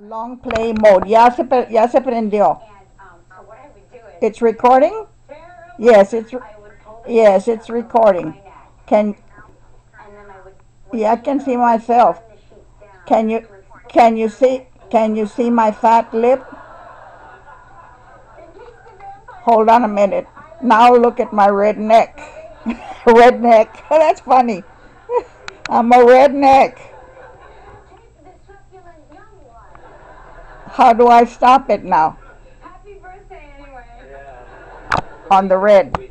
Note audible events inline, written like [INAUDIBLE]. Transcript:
Long play mode. Ya se, ya se prendió. It's recording? Yes, it's, yes, it's recording. Can, yeah, I can see myself. Can you, can you see, can you see my fat lip? Hold on a minute. Now look at my red neck. [LAUGHS] red neck. [LAUGHS] That's funny. [LAUGHS] I'm a redneck. How do I stop it now? Happy birthday anyway. Yeah. On the red. We